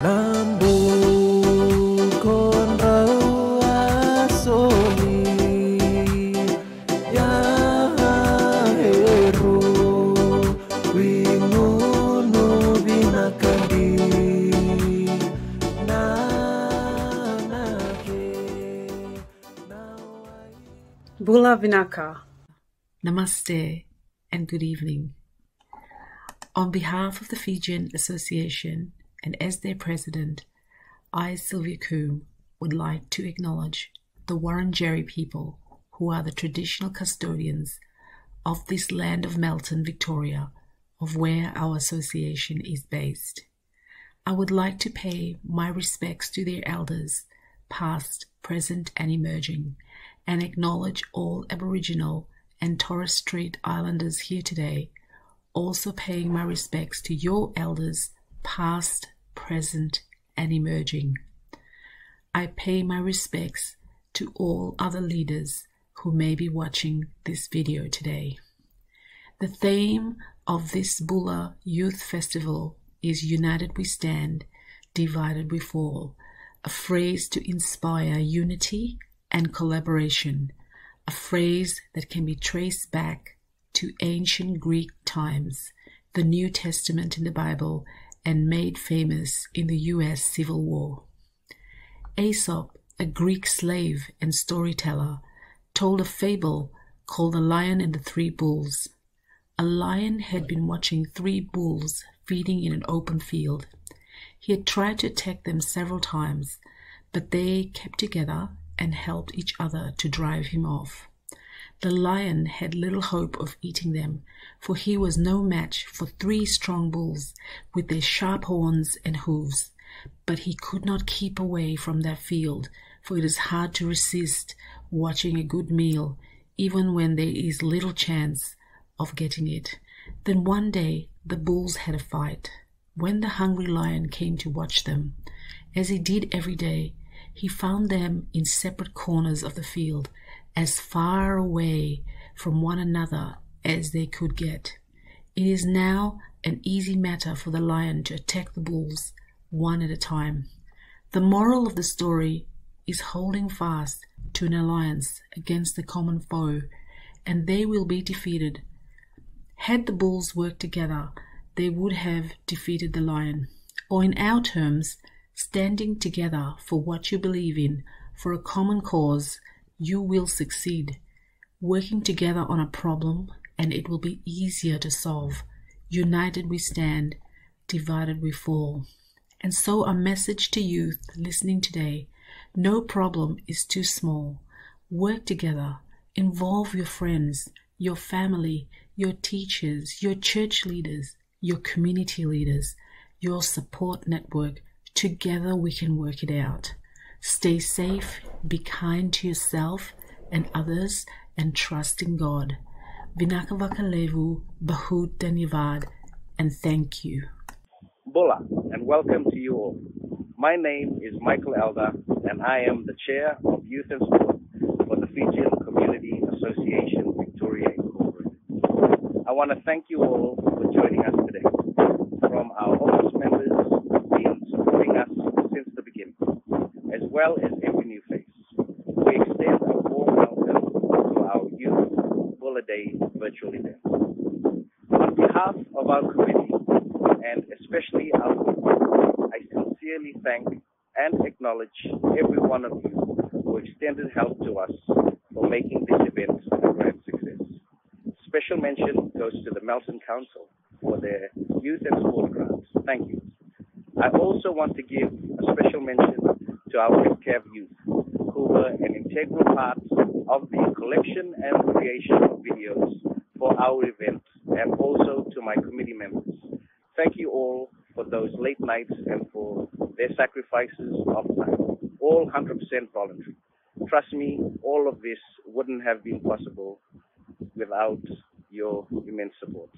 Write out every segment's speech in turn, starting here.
Bula Vinaka. Namaste and good evening. On behalf of the Fijian Association and as their president, I, Sylvia Coombe, would like to acknowledge the Wurundjeri people who are the traditional custodians of this land of Melton, Victoria, of where our association is based. I would like to pay my respects to their elders, past, present, and emerging, and acknowledge all Aboriginal and Torres Strait Islanders here today, also paying my respects to your elders, past, present, and emerging. I pay my respects to all other leaders who may be watching this video today. The theme of this Bula Youth Festival is United We Stand, Divided We Fall, a phrase to inspire unity and collaboration, a phrase that can be traced back to ancient Greek times, the New Testament in the Bible, and made famous in the US Civil War. Aesop, a Greek slave and storyteller, told a fable called The Lion and the Three Bulls. A lion had been watching three bulls feeding in an open field. He had tried to attack them several times, but they kept together and helped each other to drive him off. The lion had little hope of eating them, for he was no match for three strong bulls with their sharp horns and hooves. But he could not keep away from that field, for it is hard to resist watching a good meal, even when there is little chance of getting it. Then one day the bulls had a fight. When the hungry lion came to watch them, as he did every day, he found them in separate corners of the field, as far away from one another as they could get. It is now an easy matter for the lion to attack the bulls one at a time. The moral of the story is holding fast to an alliance against the common foe, and they will be defeated. Had the bulls worked together, they would have defeated the lion. Or, in our terms, standing together for what you believe in, for a common cause, you will succeed. Working together on a problem, and it will be easier to solve. United we stand, divided we fall. And so, a message to youth listening today no problem is too small. Work together, involve your friends, your family, your teachers, your church leaders, your community leaders, your support network. Together we can work it out. Stay safe, be kind to yourself and others, and trust in God. Vinaka Vakalevu, Bahut Dhanyavad, and thank you. Bula, and welcome to you all. My name is Michael Elder, and I am the Chair of Youth and Sport for the Fijian Community Association Victoria Incorporated. I want to thank you all for joining us today. From our office members who've been supporting us since the beginning, as well as every new face, we extend a warm welcome to our Youth Bula Day virtual event. On behalf of our committee, and especially our board, I sincerely thank and acknowledge every one of you who extended help to us for making this event a grand success. Special mention goes to the Melton Council for their youth and sport grants. Thank you. I also want to give a special mention to our youth, who were an integral part of the collection and creation of videos for our event, and also to my committee members. Thank you all for those late nights and for their sacrifices of time, all 100% voluntary. Trust me, all of this wouldn't have been possible without your immense support.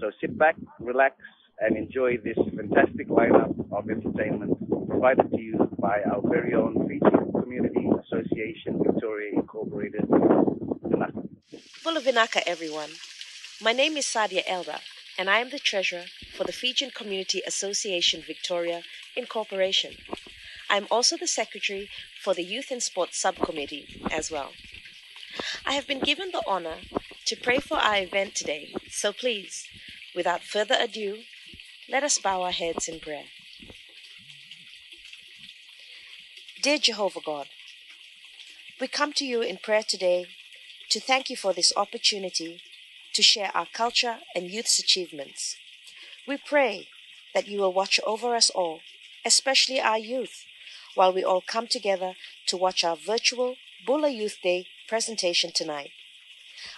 So sit back, relax, and enjoy this fantastic lineup of entertainment provided to you by our very own Fiji Community Association Victoria Incorporated. Vinaka. Bula Vinaka, everyone. My name is Sadia Elder, and I am the treasurer for the Fijian Community Association Victoria Incorporation. I'm also the secretary for the Youth and Sports Subcommittee as well. I have been given the honor to pray for our event today, so please, without further ado, let us bow our heads in prayer. Dear Jehovah God, we come to you in prayer today to thank you for this opportunity to share our culture and youth's achievements. We pray that you will watch over us all, especially our youth, while we all come together to watch our virtual Bula Youth Day presentation tonight.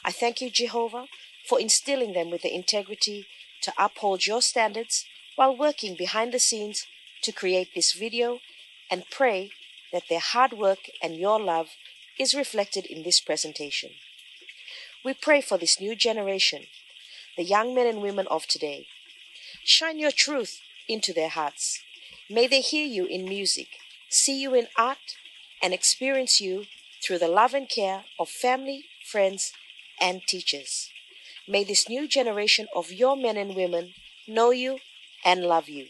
I thank you, Jehovah, for instilling them with the integrity to uphold your standards while working behind the scenes to create this video and pray that their hard work and your love is reflected in this presentation. We pray for this new generation, the young men and women of today. Shine your truth into their hearts. May they hear you in music, see you in art, and experience you through the love and care of family, friends, and teachers. May this new generation of your men and women know you and love you.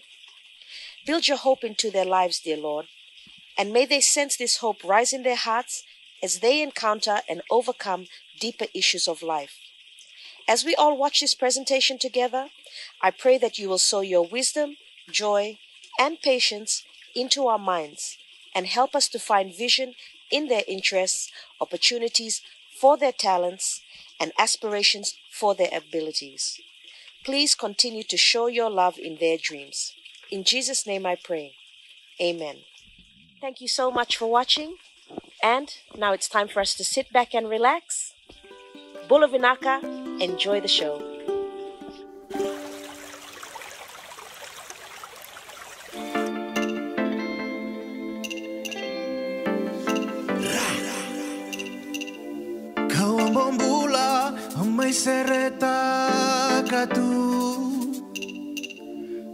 Build your hope into their lives, dear Lord, and may they sense this hope rise in their hearts as they encounter and overcome deeper issues of life. As we all watch this presentation together, I pray that you will sow your wisdom, joy, and patience into our minds and help us to find vision in their interests, opportunities for their talents, and aspirations for their abilities. Please continue to show your love in their dreams. In Jesus' name I pray. Amen. Thank you so much for watching. And now it's time for us to sit back and relax. Bula Vinaka, enjoy the show. Sereta katu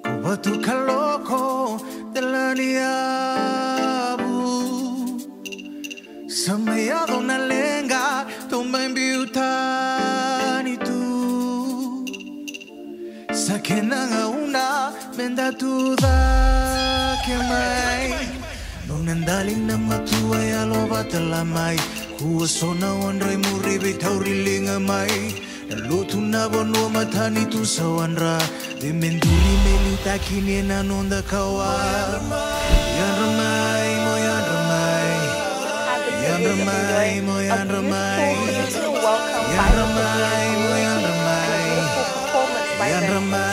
Kubatu kaloko Delaniabu Să mă lenga Tu mă tu Să că n-a una Menda tu da Că mai Nu ne ndaling na matua Ia loba te la mai Kua sona wanrai muri Bitauri linga mai Lutu na bonua matani tu sawanra Dimenduli melita kini na nonda kawa enjoy a beautiful, beautiful welcome by the beautiful performance by them.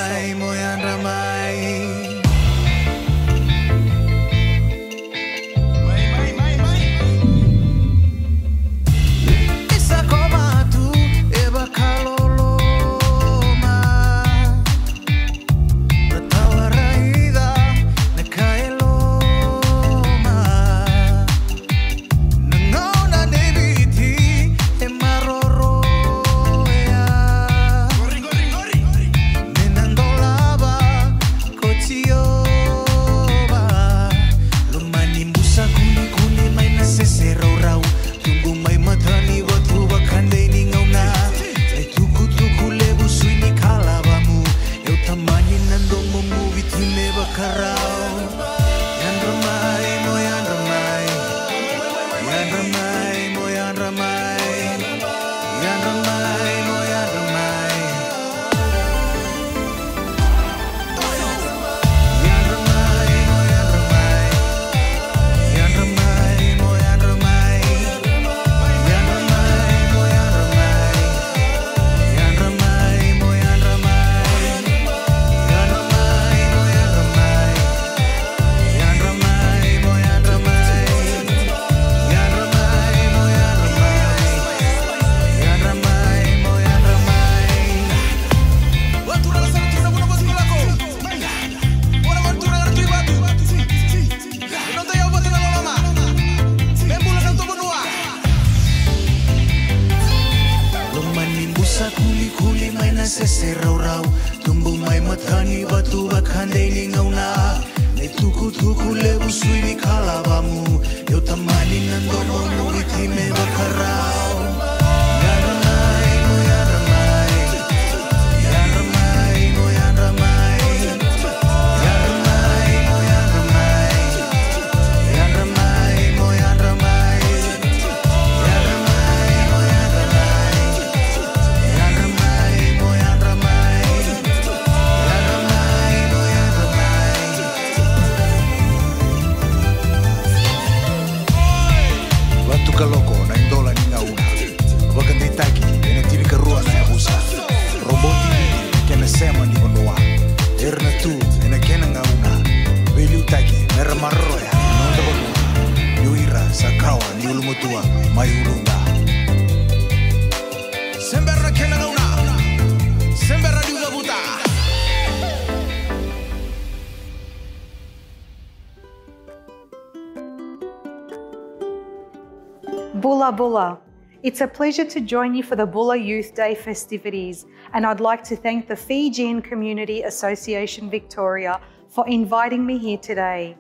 Bula Bula. It's a pleasure to join you for the Bula Youth Day festivities, and I'd like to thank the Fijian Community Association Victoria for inviting me here today.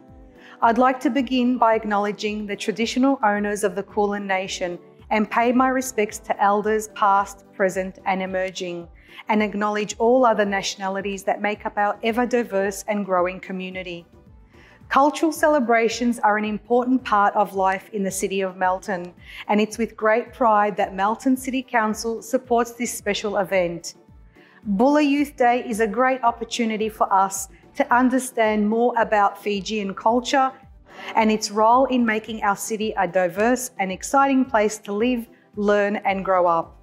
I'd like to begin by acknowledging the traditional owners of the Kulin Nation and pay my respects to elders past, present, and emerging, and acknowledge all other nationalities that make up our ever diverse and growing community. Cultural celebrations are an important part of life in the City of Melton, and it's with great pride that Melton City Council supports this special event. Bula Youth Day is a great opportunity for us to understand more about Fijian culture and its role in making our city a diverse and exciting place to live, learn, and grow up.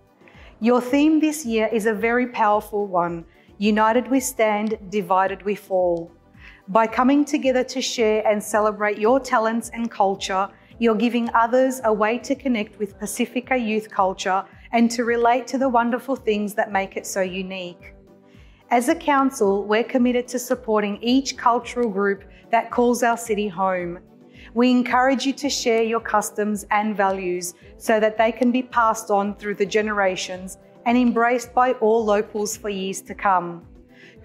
Your theme this year is a very powerful one United we stand, divided we fall. By coming together to share and celebrate your talents and culture, you're giving others a way to connect with Pacifica youth culture and to relate to the wonderful things that make it so unique. As a council, we're committed to supporting each cultural group that calls our city home. We encourage you to share your customs and values so that they can be passed on through the generations and embraced by all locals for years to come.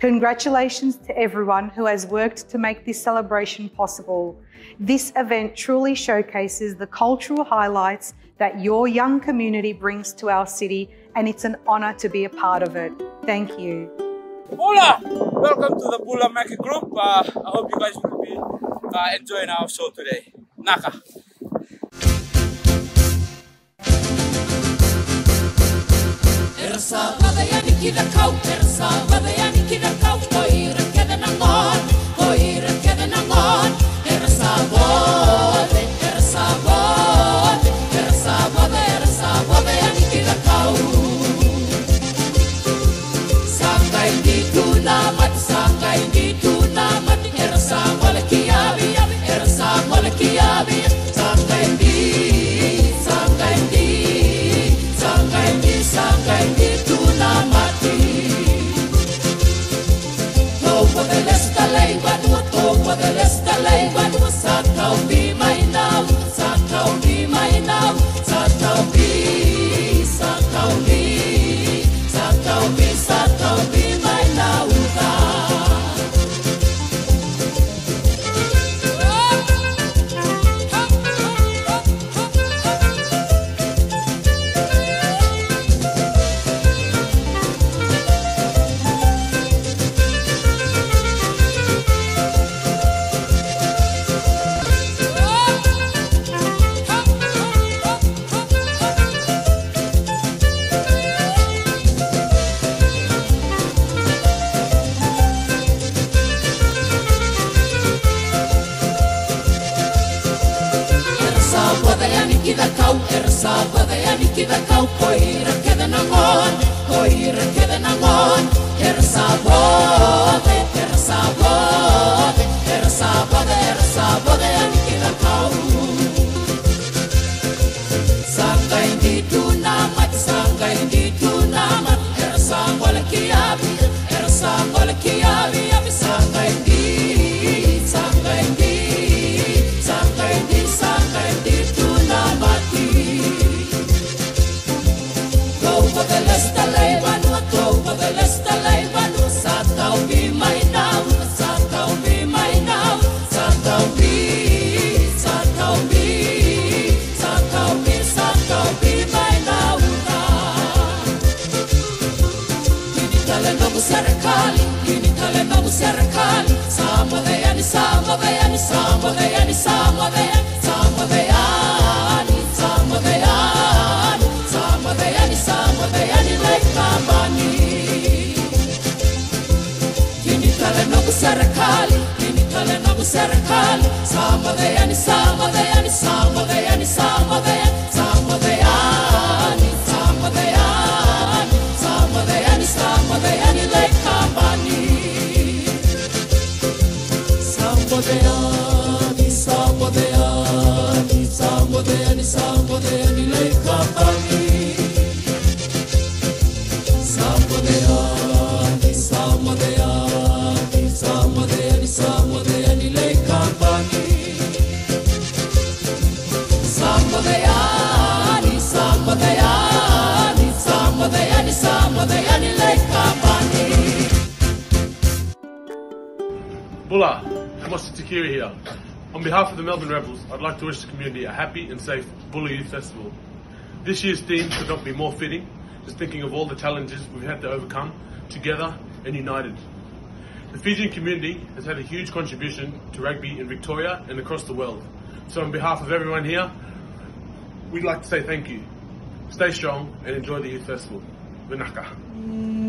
Congratulations to everyone who has worked to make this celebration possible. This event truly showcases the cultural highlights that your young community brings to our city, and it's an honour to be a part of it. Thank you. Bula! Welcome to the Bula Mecca Group. Uh, I hope you guys will be uh, enjoying our show today. Naka. ترسا غدا يعني كي ذكاو ترسا غدا يعني كي ذكاو قوير كذا نغار قوير كذا نغار ارسا غدا ارسا غدا ارسا غدا ارسا غدا يعني كي ذكاو ساقاين دي تولا مات ساقاين دي community a happy and safe Bula Youth Festival. This year's theme could not be more fitting, just thinking of all the challenges we've had to overcome together and united. The Fijian community has had a huge contribution to rugby in Victoria and across the world. So on behalf of everyone here, we'd like to say thank you. Stay strong and enjoy the Youth Festival. Vinaka.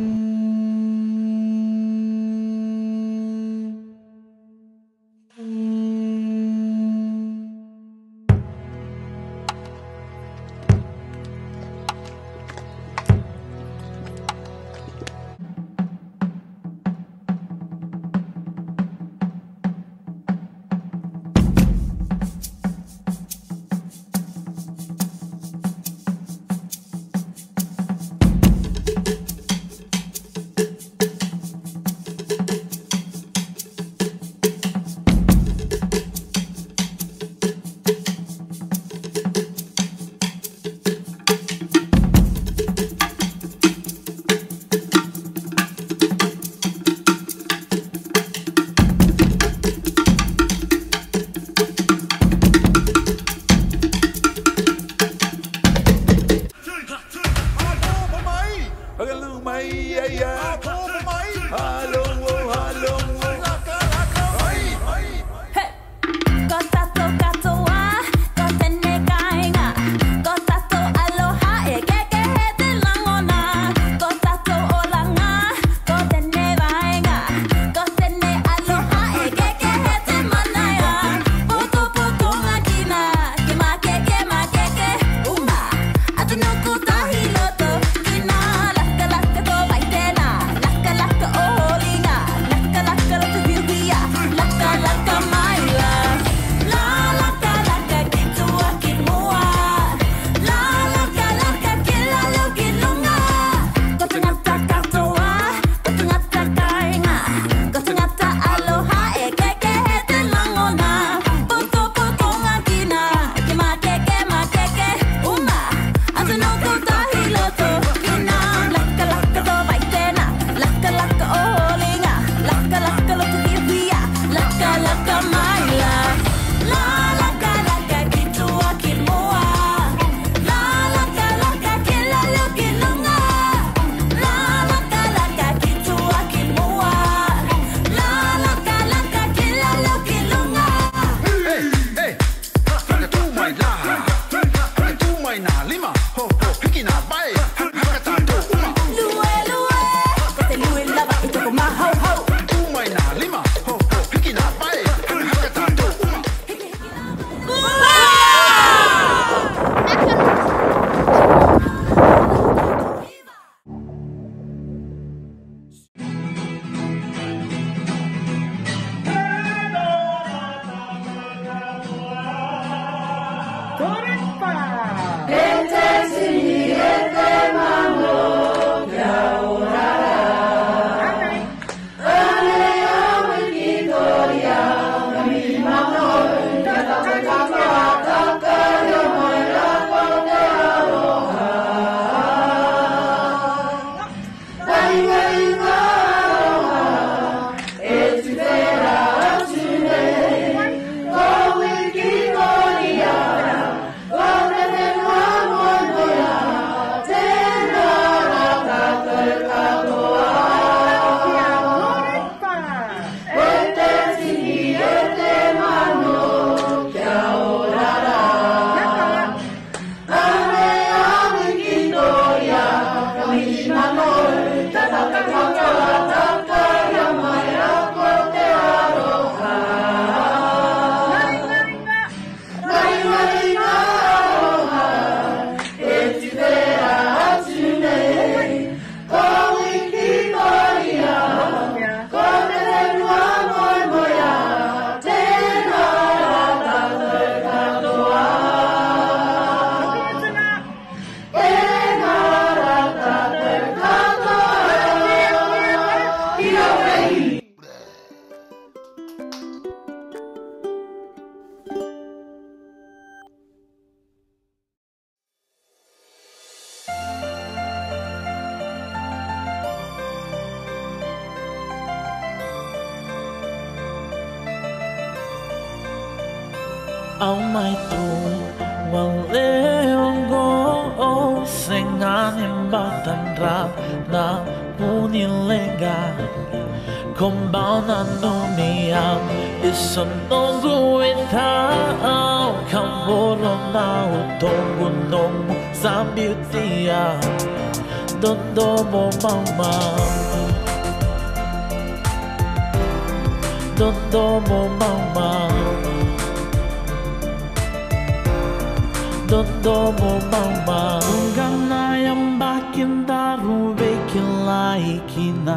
dodobomama Unganayam bakindaru bekilaikina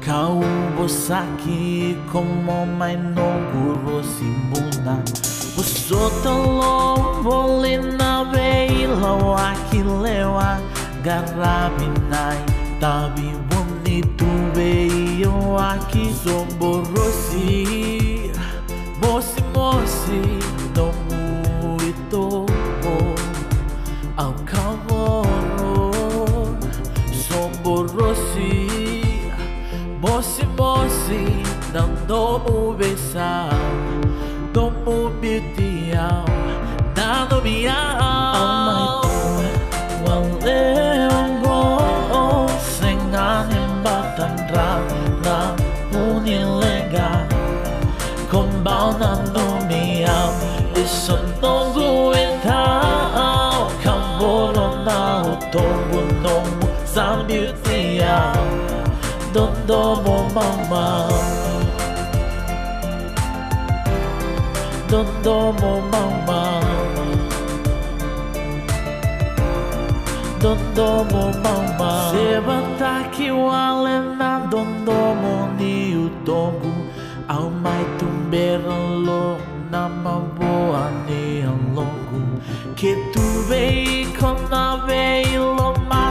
Kaubosaki como mai noguro simbuna Usotalo volina veilo akilewa Garabinai tabi bonito veio aqui Zoborosi Bosi mosi. così non dove sao non mi diao dado mi ao. Qual è un go sengan in batan ra na con baunando mi ao e sono dove tao Dondomomamá Dondomomamá Dondomomamá Levanta que o alena Dondomoni o tombo Ao mai tumberlo Na maboa nean longo Que tu vei con na vei lo mai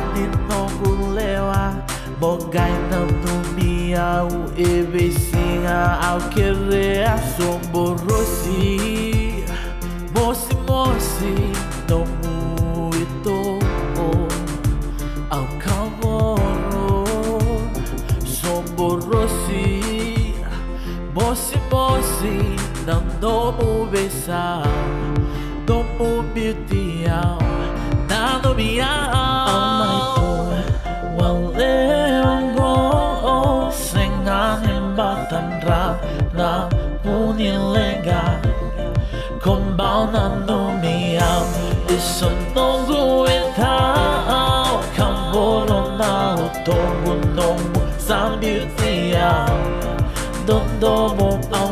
Bogaina dumbiau então e vizinha ao querer somborosi Moci moci então no muito ao calmoro Somborosi Moci moci não domo besar Domo beauty ao Nano miau. andra na vuonilega Kombanandomi am Isson nongo etao Kamboro na otogo no Sambiutia Dondomo ao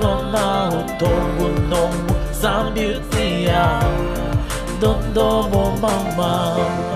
나온 동군 농무 삼디우티야 돈도 못 막막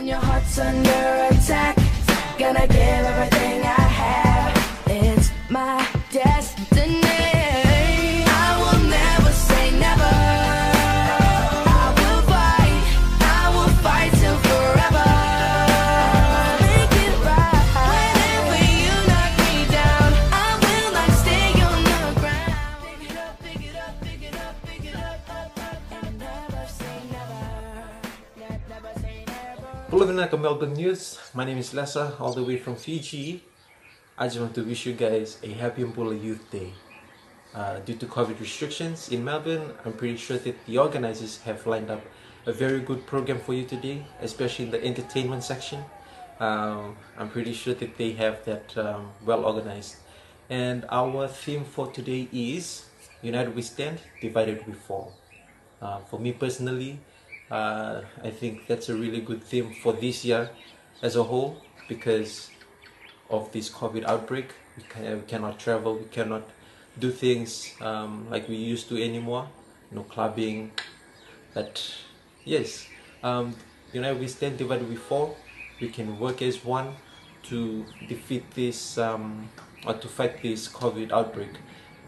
When your heart's under attack, gonna give everything never. Hello, Melbourne News. My name is Lessa, all the way from Fiji. I just want to wish you guys a happy Mbula Youth Day. Uh, due to COVID restrictions in Melbourne, I'm pretty sure that the organizers have lined up a very good program for you today, especially in the entertainment section. Um, I'm pretty sure that they have that um, well organized. And our theme for today is United we stand, divided we fall. Uh, for me personally, uh, I think that's a really good theme for this year as a whole because of this COVID outbreak. We, can, we cannot travel, we cannot do things um, like we used to anymore. No clubbing. But yes, um, you know, we stand divided before. We can work as one to defeat this um, or to fight this COVID outbreak.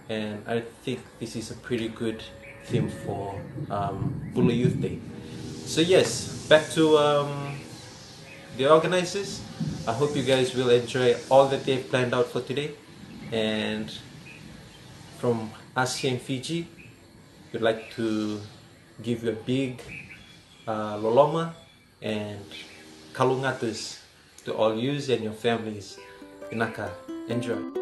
And I think this is a pretty good theme for um, Bula Youth Day. So yes, back to um, the organizers. I hope you guys will enjoy all that they've planned out for today. And from us here in Fiji, we'd like to give you a big uh, loloma and kalungatus to all yous and your families. Inaka, enjoy.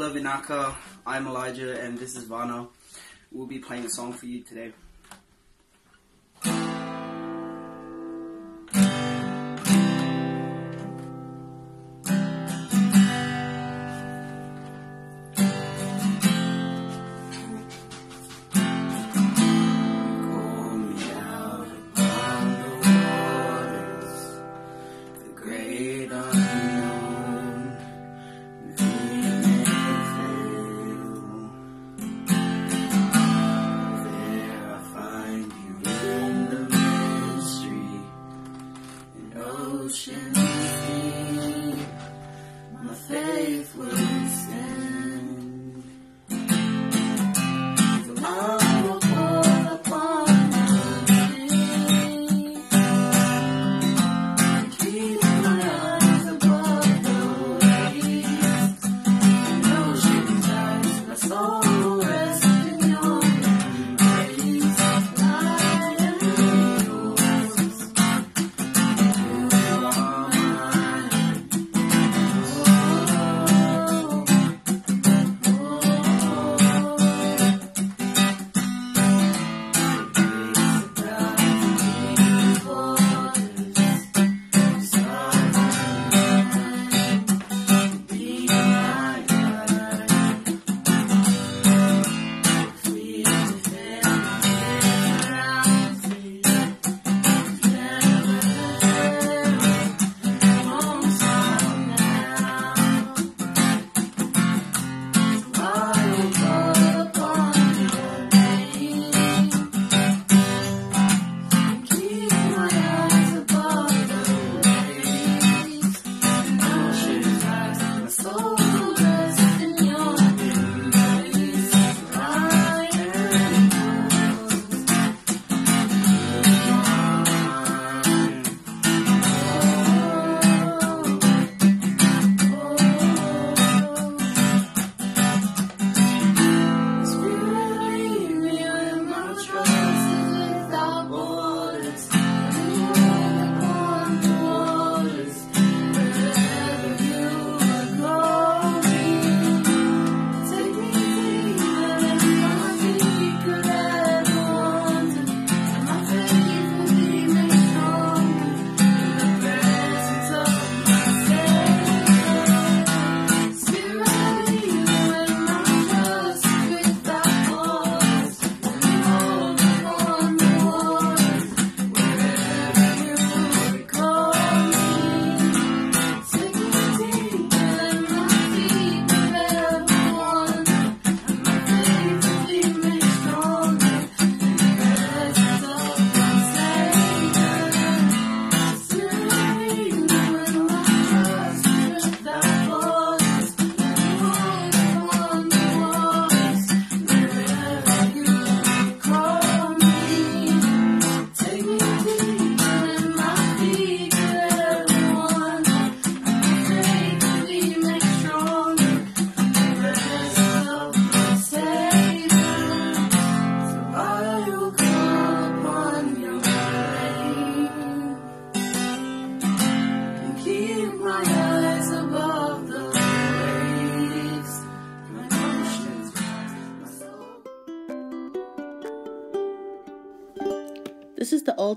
Naka. I'm Elijah, and this is Vano. We'll be playing a song for you today.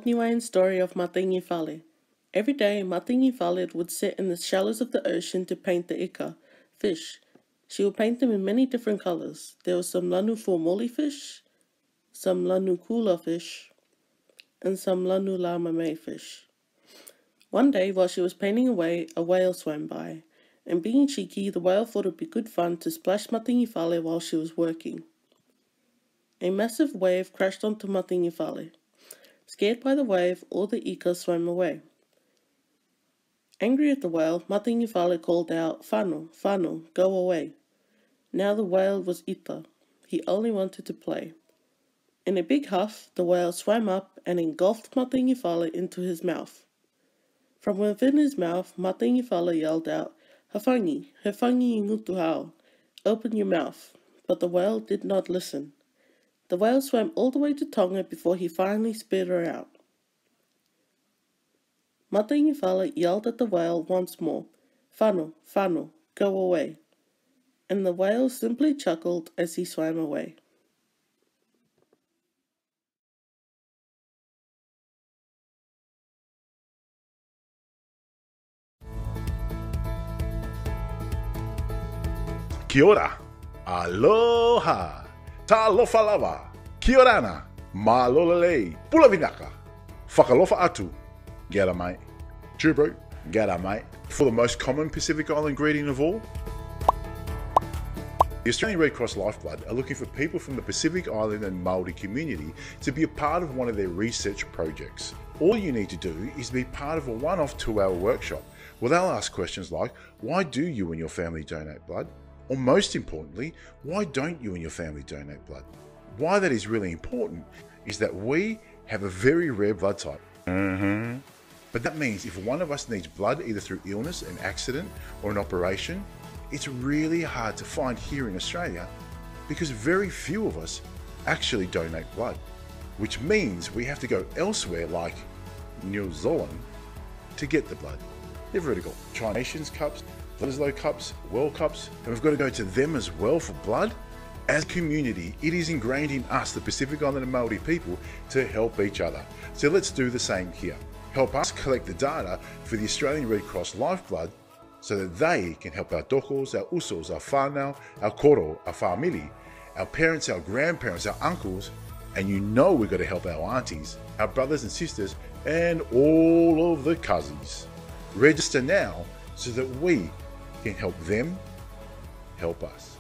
Niuean story of Matingi Fale. Every day, Matingi Fale would sit in the shallows of the ocean to paint the ika, fish. She would paint them in many different colors. There was some lanu formoli fish, some lanu kula fish, and some lanu lamame fish. One day, while she was painting away, a whale swam by, and being cheeky, the whale thought it'd be good fun to splash Matingi Fale while she was working. A massive wave crashed onto Matingi Fale. Scared by the wave, all the ika swam away. Angry at the whale, Matingi Fale called out, Whano, whano, go away. Now the whale was ita. He only wanted to play. In a big huff, the whale swam up and engulfed Matingi Fale into his mouth. From within his mouth, Matingi Fale yelled out, Hafangi, Hafangi Ngutuhao, open your mouth. But the whale did not listen. The whale swam all the way to Tonga before he finally spit her out. Matingi Fale yelled at the whale once more, Whano, whano, go away. and the whale simply chuckled as he swam away. Kia ora. Aloha. Talofa lava. Kia orana. Malolo lei. Bula vinaka. Whakalofa atu. G'day mate. True bro. Mate. For the most common Pacific Island greeting of all, the Australian Red Cross Lifeblood are looking for people from the Pacific Island and Māori community to be a part of one of their research projects. All you need to do is be part of a one-off two-hour workshop where they'll ask questions like, why do you and your family donate blood? Or most importantly, why don't you and your family donate blood? Why that is really important is that we have a very rare blood type. Mm-hmm. But that means if one of us needs blood either through illness, an accident, or an operation, it's really hard to find here in Australia because very few of us actually donate blood, which means we have to go elsewhere like New Zealand to get the blood. They've already got Tri Nations Cups, Bledisloe Cups, World Cups, and we've got to go to them as well for blood. As a community, it is ingrained in us, the Pacific Islander Maori people, to help each other. So let's do the same here. Help us collect the data for the Australian Red Cross Lifeblood so that they can help our dokos, our usos, our whānau, our koro, our whāmili, our parents, our grandparents, our uncles, and you know we've got to help our aunties, our brothers and sisters, and all of the cousins. Register now so that we can help them help us.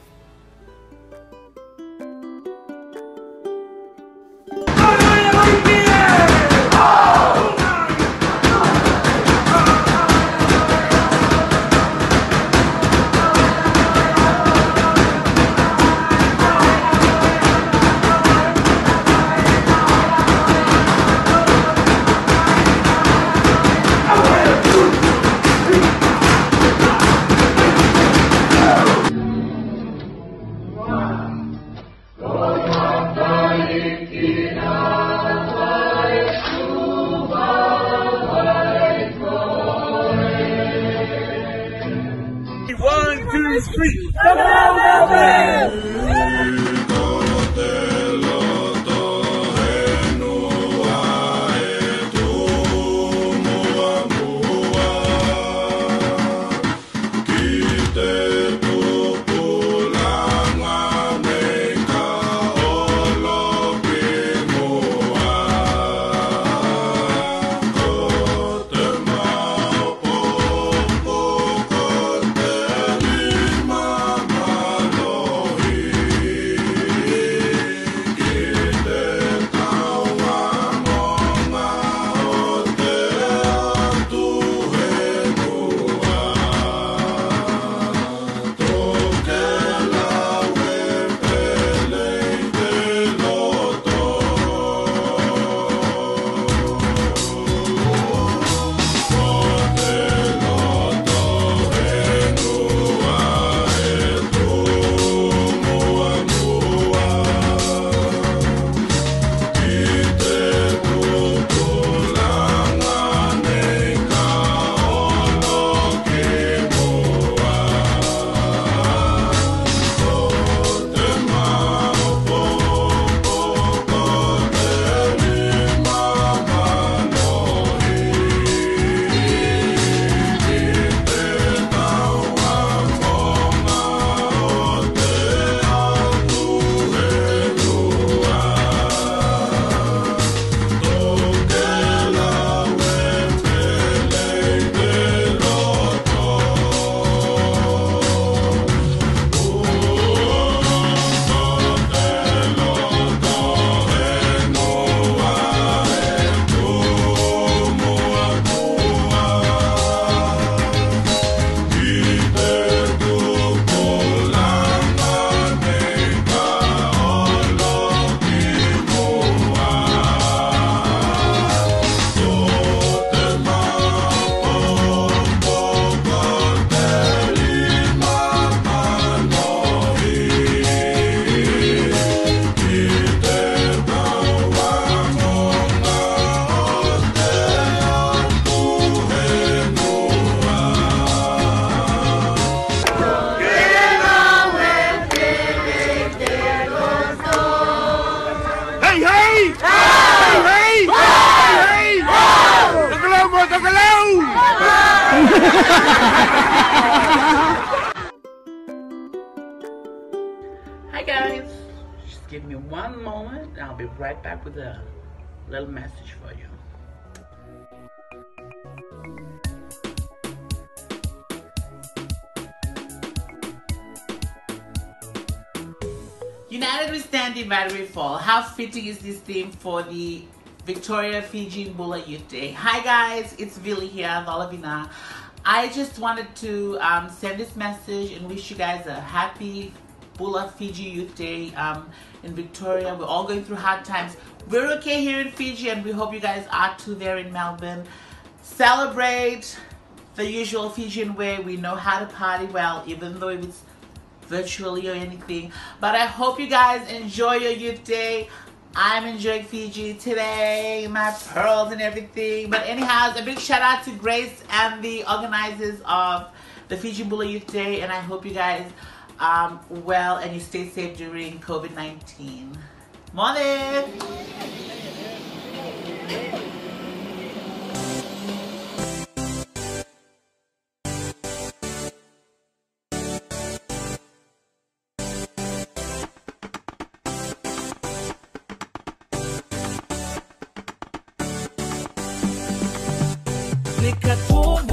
One, How use this theme for the Victoria Fiji Bula Youth Day? Hi guys, it's Vili here, Valavina. I just wanted to um, send this message and wish you guys a happy Bula Fiji Youth Day um, in Victoria. We're all going through hard times. We're okay here in Fiji and we hope you guys are too there in Melbourne. Celebrate the usual Fijian way. We know how to party well, even though if it's virtually or anything. But I hope you guys enjoy your youth day. I'm enjoying Fiji today, my pearls and everything. But anyhow, a big shout out to Grace and the organizers of the Fiji Bula Youth Day. And I hope you guys um well and you stay safe during COVID-19. Morning! Nikatumbu na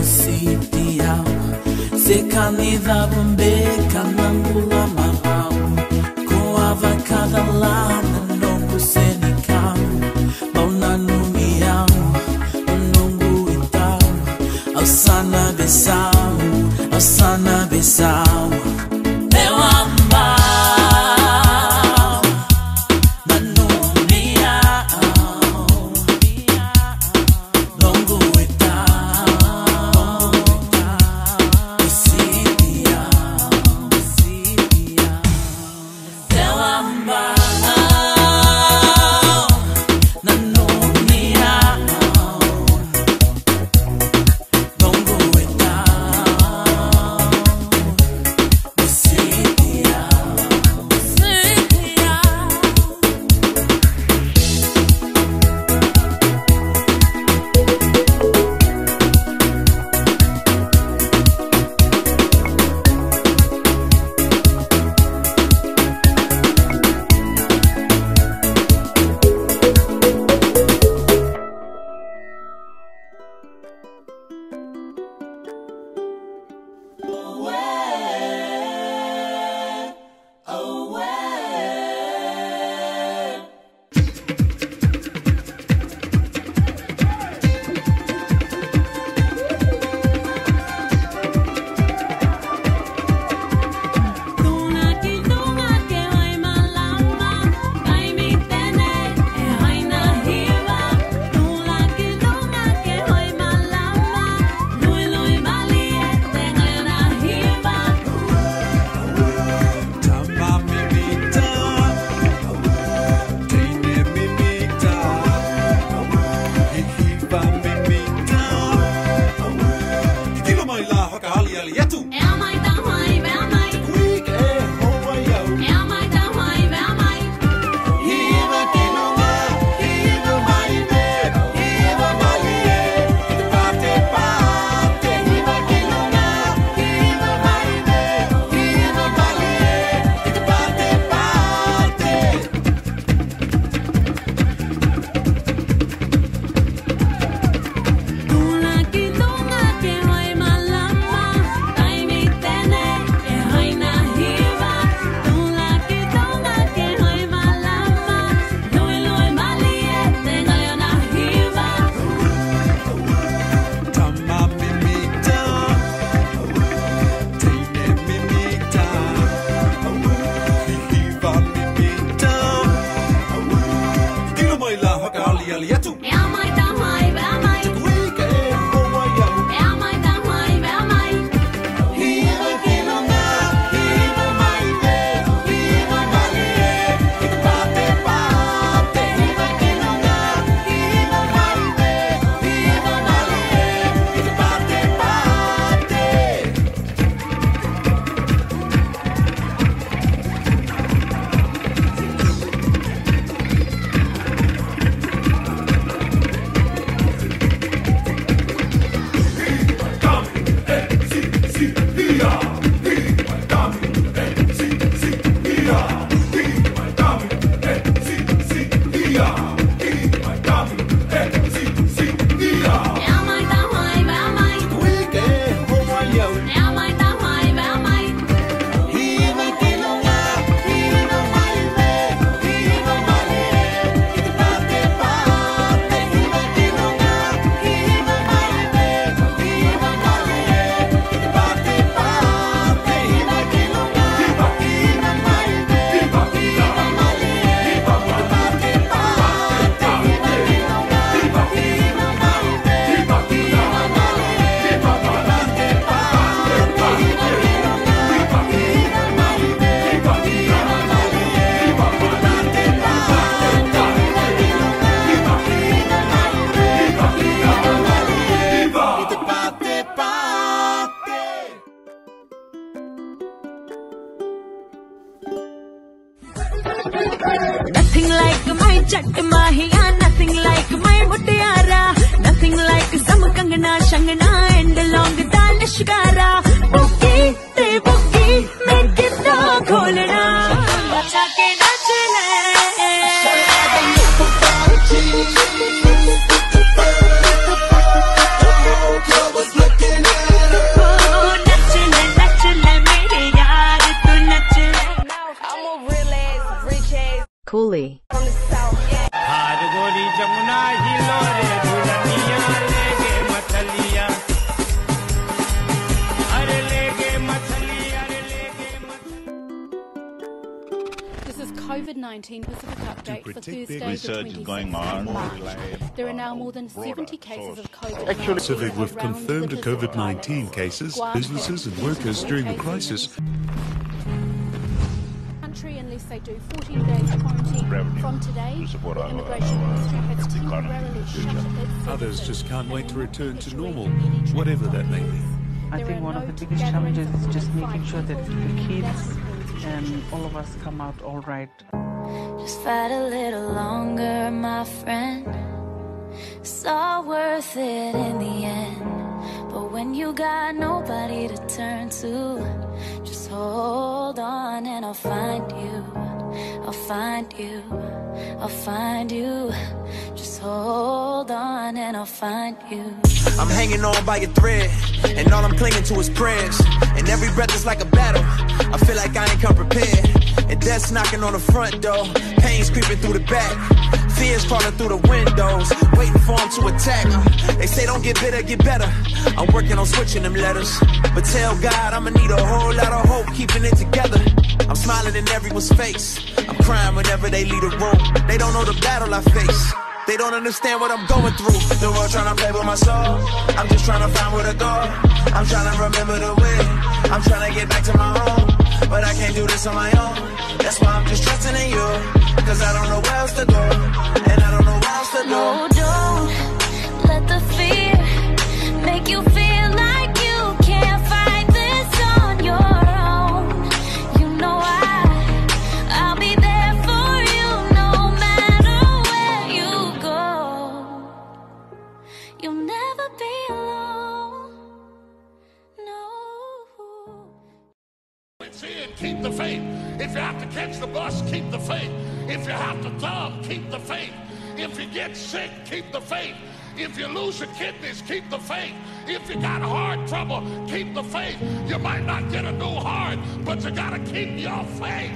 mositi yao Sekanida bumbeka nambula mahau Koava kada lana noku senikau Maunanu miau, nungu itau Ausana besau, ausana besau. 19 Pacific update for Thursday, Research is 26th going on. March. There are now more than 70 cases of COVID. Actually, Pacific with confirmed COVID 19 cases, businesses and workers during the crisis. country unless they do 14 days quarantine from today. The Immigration Ministry has temporarily shut its Others just can't wait to return to normal, whatever that may be. I think one of the biggest challenges is just making sure that the kids and all of us come out all right. Just fight a little longer, my friend. It's all worth it in the end. But when you got nobody to turn to, just hold on and I'll find you. I'll find you. I'll find you. Just hold on and I'll find you. I'm hanging on by a thread, and all I'm clinging to is prayers. And every breath is like a battle. I feel like I ain't come prepared. And death's knocking on the front door, pain's creeping through the back. Fears crawling through the windows, waiting for them to attack. They say don't get bitter, get better. I'm working on switching them letters. But tell God I'ma need a whole lot of hope, keeping it together. I'm smiling in everyone's face. I'm crying whenever they leave the room. They don't know the battle I face. They don't understand what I'm going through. The world trying to play with my soul. I'm just trying to find where to go. I'm trying to remember the way. I'm trying to get back to my home. But I can't do this on my own. That's why I'm just trusting in you. Cause I don't know where else to go. And I don't know where else to go. No, don't bus, keep the faith. If you have to dub, keep the faith. If you get sick, keep the faith. If you lose your kidneys, keep the faith. If you got heart trouble, keep the faith. You might not get a new heart, but you gotta keep your faith.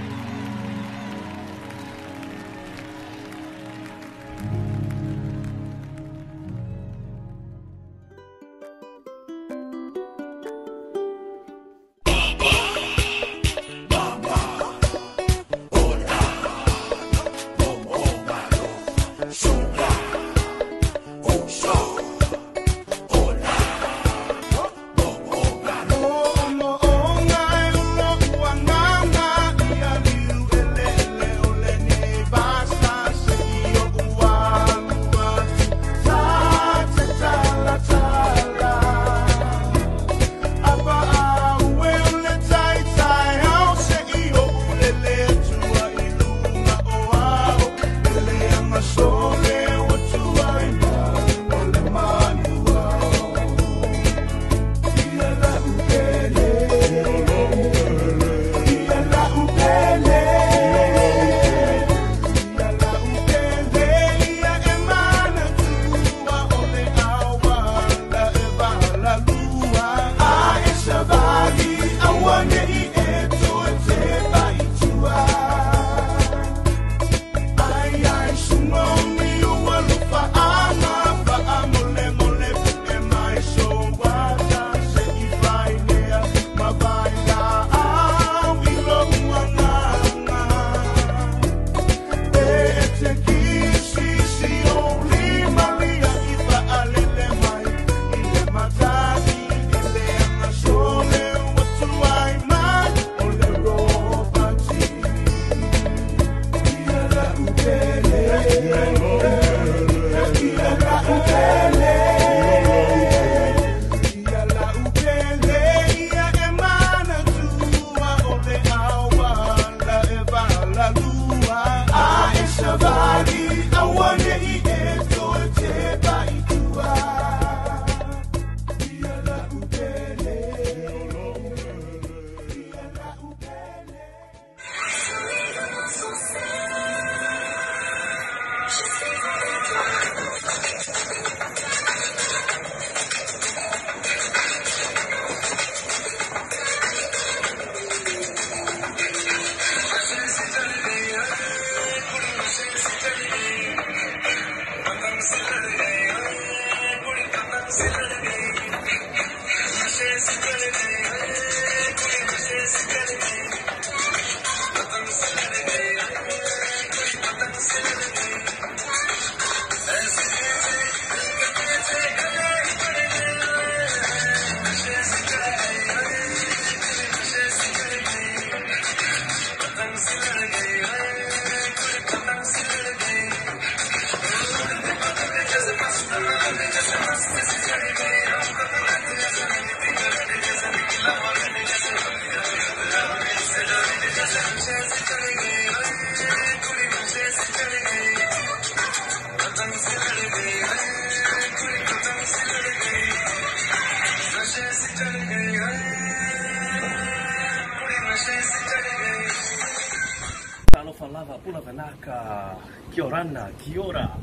Tanaka, Kiorana, Kiora,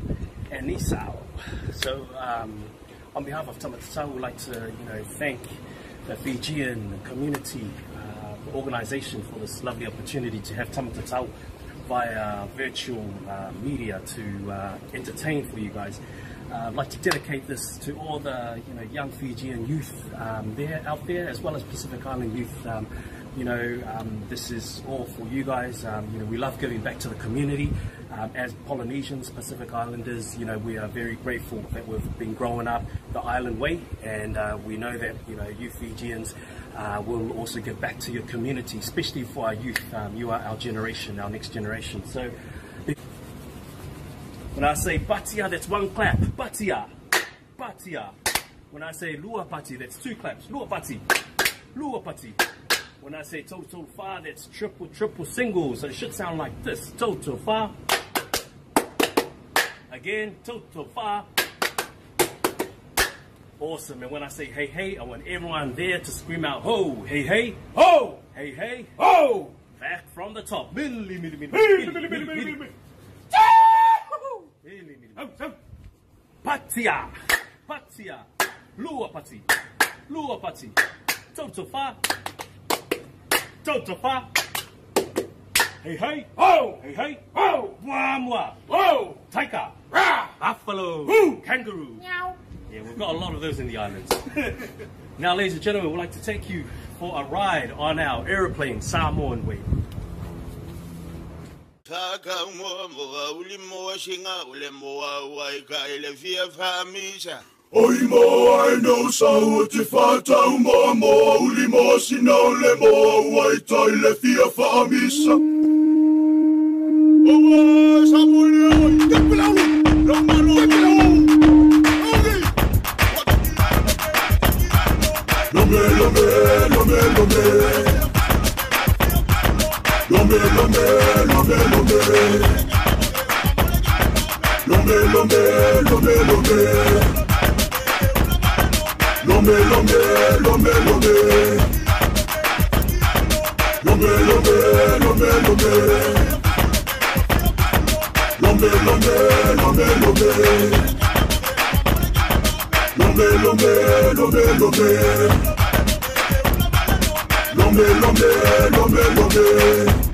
and Nisao. So, um, on behalf of Tamatatau, we'd like to, you know, thank the Fijian community uh, organization for this lovely opportunity to have Tamatatau via virtual uh, media to uh, entertain for you guys. Uh, I'd like to dedicate this to all the you know young Fijian youth um, there out there, as well as Pacific Island youth. Um, you know, um, this is all for you guys. Um, you know, we love giving back to the community. Um, as Polynesians, Pacific Islanders, you know, we are very grateful that we've been growing up the island way, and uh, we know that you know you Fijians uh, will also give back to your community, especially for our youth. Um, you are our generation, our next generation. So. when I say batia, that's one clap. Batia. Batia. When I say lua pati, that's two claps. Lua pati. Lua pati. When I say total fa, that's triple, triple singles. So it should sound like this. Total fa. Again, total fa. Awesome. And when I say hey, hey, I want everyone there to scream out ho, hey, hey, ho, hey, hey, ho. Back from the top. Milli, milli, milli, milli, milli, milli, milli, milli. Patia, patia, lua pati, lua pati, toto fa, toto fa. Hey hey, oh, hey hey, oh, mwah oh, taika, rah, buffalo, Woo. kangaroo. Meow. Yeah, we've got a lot of those in the islands. now, ladies and gentlemen, we'd like to take you for a ride on our aeroplane Samoan way. Taka moa ulimo wa shinga ulemo wa waika ile fia famisa. Oimo ai no sau te whātau mā moa uli mā sina o le moa wai tai le fia whaamisa. Owa samule oi te pilau. No te pilau. Lome, lome, lome, lome. Lome, lome, lome, lome. Lome, lome, lome, lome lombe, lombe, lombe, lombe. Lombe, lombe, lombe, lombe. Lombe, lombe, lombe, lombe. Lombe, lombe, lombe, lombe. Lombe, lombe, lombe, lombe.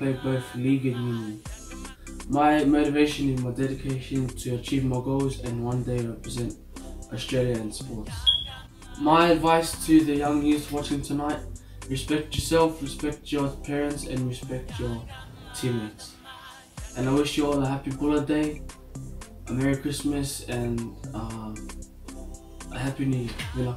Play both league and union. My motivation is my dedication to achieve my goals and one day represent Australia in sports. My advice to the young youth watching tonight, respect yourself, respect your parents and respect your teammates. And I wish you all a happy Bula Day, a Merry Christmas and um, a Happy New Year.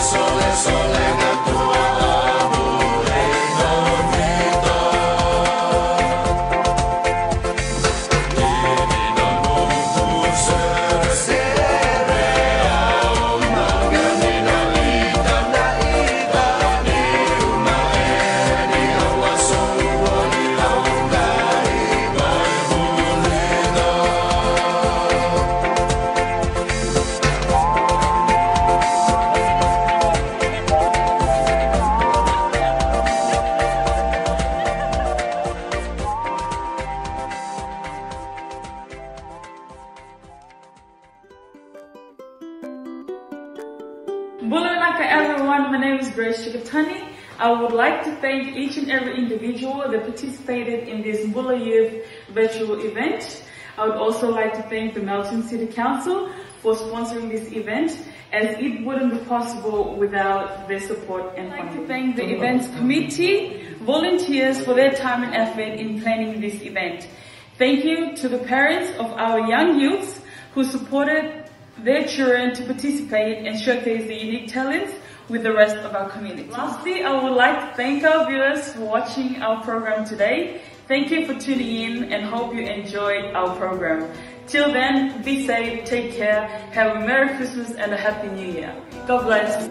sole, sole, sole. Council for sponsoring this event as it wouldn't be possible without their support and funding. I'd like to thank the events committee, volunteers for their time and effort in planning this event. Thank you to the parents of our young youths who supported their children to participate and showcase their unique talents with the rest of our community. Lastly, I would like to thank our viewers for watching our program today. Thank you for tuning in and hope you enjoyed our program. Till then, be safe, take care, have a Merry Christmas and a Happy New Year. God bless.